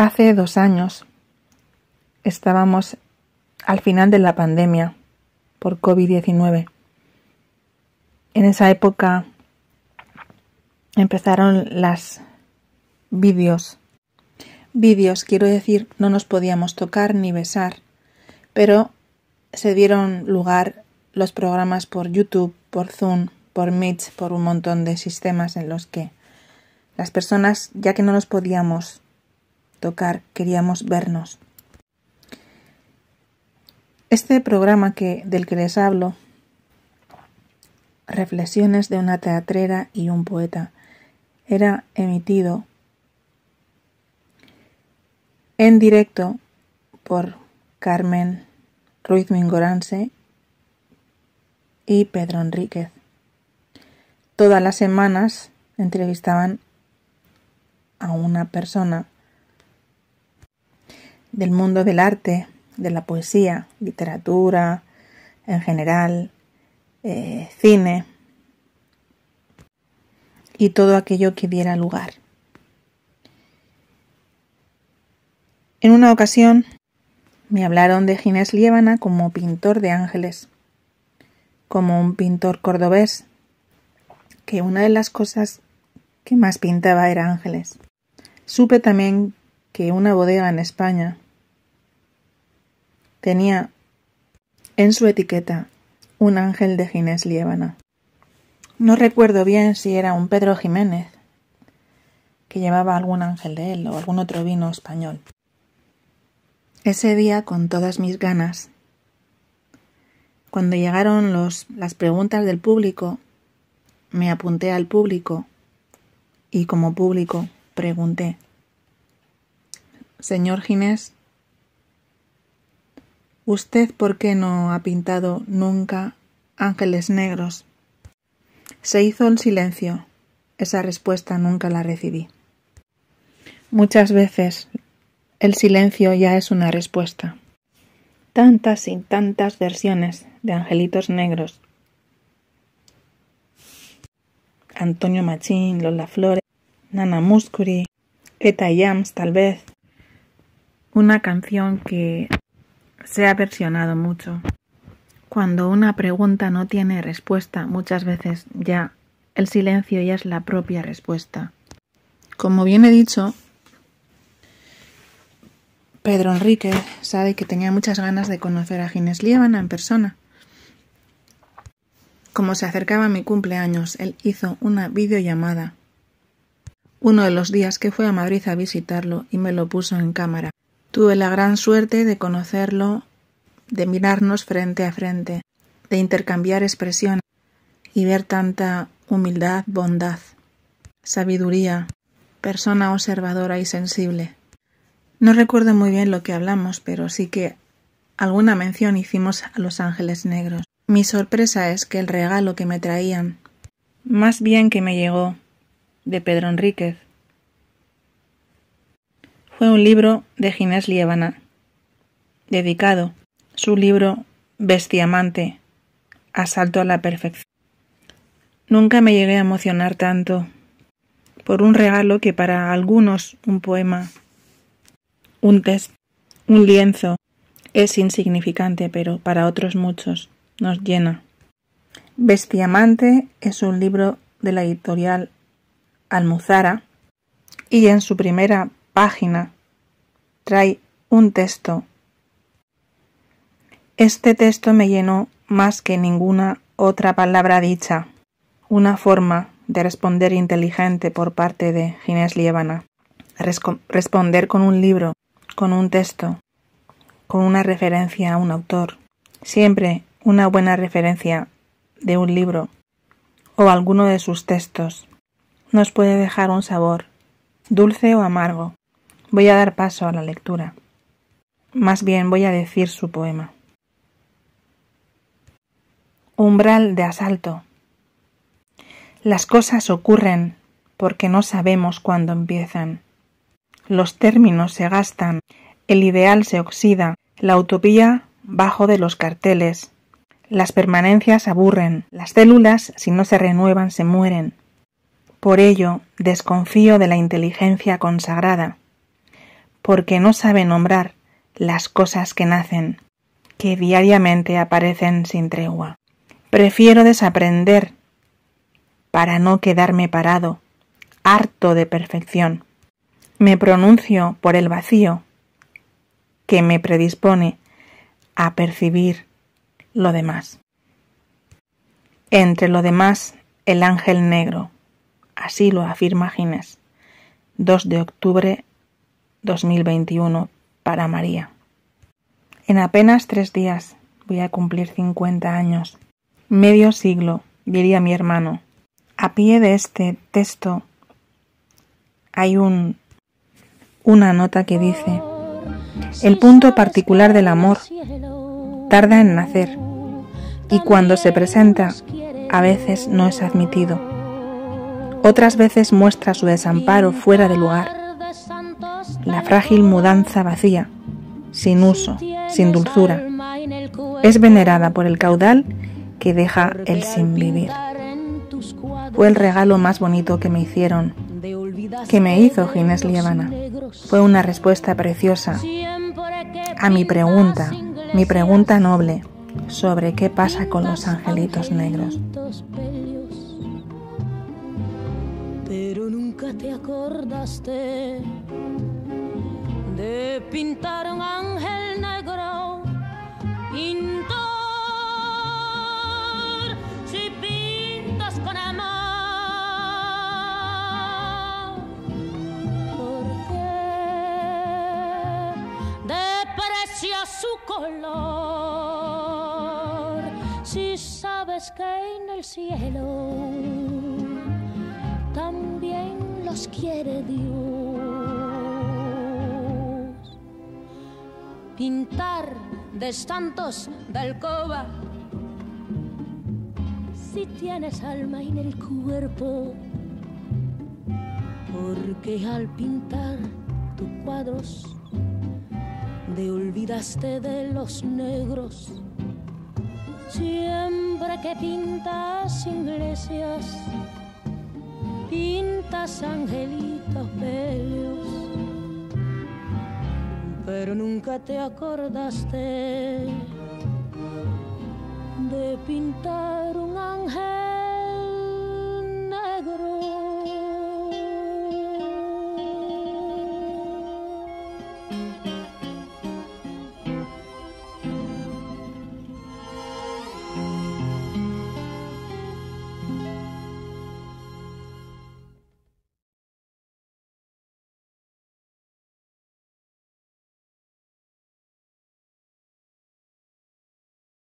Hace dos años estábamos al final de la pandemia por COVID-19. En esa época empezaron las vídeos. Vídeos, quiero decir, no nos podíamos tocar ni besar, pero se dieron lugar los programas por YouTube, por Zoom, por Meet, por un montón de sistemas en los que las personas, ya que no nos podíamos tocar, queríamos vernos. Este programa que, del que les hablo, Reflexiones de una teatrera y un poeta, era emitido en directo por Carmen Ruiz Mingoranse y Pedro Enríquez. Todas las semanas entrevistaban a una persona del mundo del arte, de la poesía, literatura en general, eh, cine y todo aquello que diera lugar. En una ocasión me hablaron de Ginés Liébana como pintor de ángeles, como un pintor cordobés, que una de las cosas que más pintaba era ángeles. Supe también que una bodega en España tenía en su etiqueta un ángel de Ginés Liébana. No recuerdo bien si era un Pedro Jiménez, que llevaba algún ángel de él o algún otro vino español. Ese día, con todas mis ganas, cuando llegaron las preguntas del público, me apunté al público y como público pregunté, Señor Ginés, ¿usted por qué no ha pintado nunca ángeles negros? Se hizo el silencio. Esa respuesta nunca la recibí. Muchas veces el silencio ya es una respuesta. Tantas y tantas versiones de angelitos negros. Antonio Machín, Lola Flores, Nana Muscuri, Eta Yams tal vez, una canción que se ha versionado mucho. Cuando una pregunta no tiene respuesta, muchas veces ya el silencio ya es la propia respuesta. Como bien he dicho, Pedro Enrique sabe que tenía muchas ganas de conocer a Ginés Liébana en persona. Como se acercaba mi cumpleaños, él hizo una videollamada. Uno de los días que fue a Madrid a visitarlo y me lo puso en cámara. Tuve la gran suerte de conocerlo, de mirarnos frente a frente, de intercambiar expresiones y ver tanta humildad, bondad, sabiduría, persona observadora y sensible. No recuerdo muy bien lo que hablamos, pero sí que alguna mención hicimos a los ángeles negros. Mi sorpresa es que el regalo que me traían, más bien que me llegó de Pedro Enríquez, fue un libro de Ginés Liébana, dedicado, su libro Bestiamante, Asalto a la Perfección. Nunca me llegué a emocionar tanto por un regalo que para algunos un poema, un test, un lienzo, es insignificante, pero para otros muchos nos llena. Bestiamante es un libro de la editorial Almuzara y en su primera página trae un texto. Este texto me llenó más que ninguna otra palabra dicha, una forma de responder inteligente por parte de Ginés Liébana. responder con un libro, con un texto, con una referencia a un autor. Siempre una buena referencia de un libro o alguno de sus textos nos puede dejar un sabor, dulce o amargo, Voy a dar paso a la lectura. Más bien voy a decir su poema. Umbral de asalto. Las cosas ocurren porque no sabemos cuándo empiezan. Los términos se gastan, el ideal se oxida, la utopía bajo de los carteles. Las permanencias aburren, las células si no se renuevan se mueren. Por ello desconfío de la inteligencia consagrada porque no sabe nombrar las cosas que nacen, que diariamente aparecen sin tregua. Prefiero desaprender para no quedarme parado, harto de perfección. Me pronuncio por el vacío que me predispone a percibir lo demás. Entre lo demás, el ángel negro. Así lo afirma Ginés. 2 de octubre 2021 para María. En apenas tres días voy a cumplir 50 años. Medio siglo, diría mi hermano. A pie de este texto hay un, una nota que dice, el punto particular del amor tarda en nacer y cuando se presenta a veces no es admitido. Otras veces muestra su desamparo fuera de lugar. La frágil mudanza vacía, sin uso, sin dulzura, es venerada por el caudal que deja el sin vivir. Fue el regalo más bonito que me hicieron, que me hizo Ginés Lievana. Fue una respuesta preciosa a mi pregunta, mi pregunta noble sobre qué pasa con los angelitos negros. Pero nunca te acordaste de pintar un ángel negro. Pintor, si pintas con amor, porque deprecia su color. Si sabes que en el cielo también los quiere Dios. Pintar de santos de alcoba. Si tienes alma en el cuerpo, porque al pintar tus cuadros te olvidaste de los negros. Siempre que pintas iglesias, pintas angelitos bellos, pero nunca te acordaste de pintar